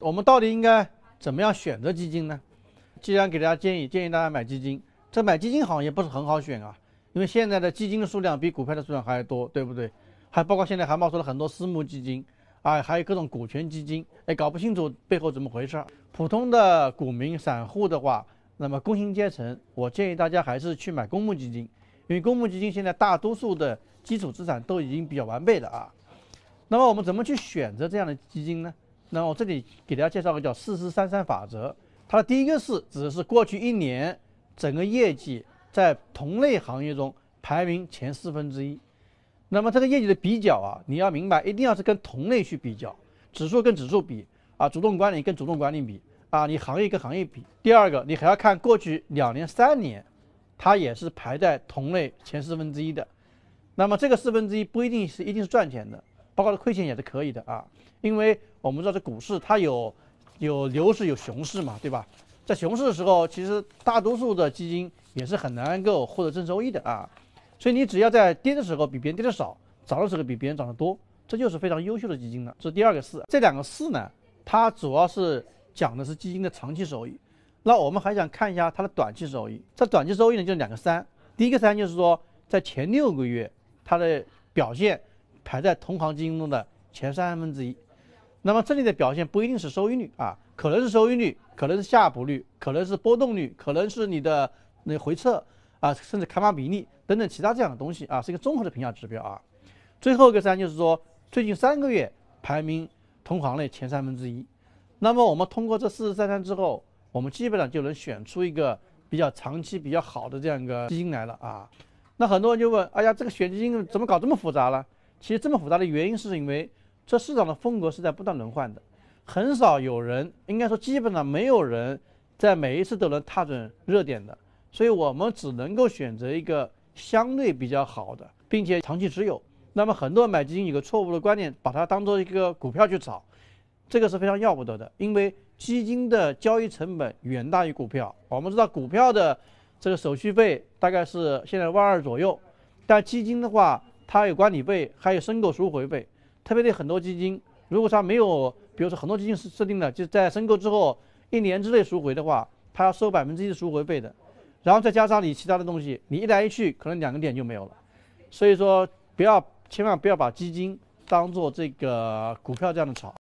我们到底应该怎么样选择基金呢？既然给大家建议，建议大家买基金，这买基金好像也不是很好选啊，因为现在的基金的数量比股票的数量还要多，对不对？还包括现在还冒出了很多私募基金啊，还有各种股权基金，哎，搞不清楚背后怎么回事。普通的股民、散户的话，那么工薪阶层，我建议大家还是去买公募基金，因为公募基金现在大多数的基础资产都已经比较完备的啊。那么我们怎么去选择这样的基金呢？那我这里给大家介绍个叫“四四三三法则”。它的第一个“四”指的是过去一年整个业绩在同类行业中排名前四分之一。那么这个业绩的比较啊，你要明白，一定要是跟同类去比较，指数跟指数比啊，主动管理跟主动管理比啊，你行业跟行业比。第二个，你还要看过去两年、三年，它也是排在同类前四分之一的。那么这个四分之一不一定是一定是赚钱的，包括亏钱也是可以的啊，因为我们知道这股市它有有牛市有熊市嘛，对吧？在熊市的时候，其实大多数的基金也是很难够获得正收益的啊。所以你只要在跌的时候比别人跌的少，涨的时候比别人涨得多，这就是非常优秀的基金了。这是第二个四，这两个四呢，它主要是讲的是基金的长期收益。那我们还想看一下它的短期收益。这短期收益呢，就是两个三。第一个三就是说，在前六个月它的表现排在同行基金中的前三分之一。那么这里的表现不一定是收益率啊，可能是收益率，可能是下补率，可能是波动率，可能是你的那回撤啊，甚至开发比例。等等其他这样的东西啊，是一个综合的评价指标啊。最后一个三就是说，最近三个月排名同行类前三分之一。那么我们通过这四十三三之后，我们基本上就能选出一个比较长期、比较好的这样一个基金来了啊。那很多人就问：哎呀，这个选基金怎么搞这么复杂了？其实这么复杂的原因是因为这市场的风格是在不断轮换的，很少有人，应该说基本上没有人在每一次都能踏准热点的，所以我们只能够选择一个。相对比较好的，并且长期持有。那么很多人买基金有个错误的观念，把它当做一个股票去炒，这个是非常要不得的。因为基金的交易成本远大于股票。我们知道股票的这个手续费大概是现在万二左右，但基金的话，它有管理费，还有申购赎回费。特别对很多基金，如果它没有，比如说很多基金是设定的，就是在申购之后一年之内赎回的话，它要收百分之一的赎回费的。然后再加上你其他的东西，你一来一去，可能两个点就没有了。所以说，不要千万不要把基金当做这个股票这样的炒。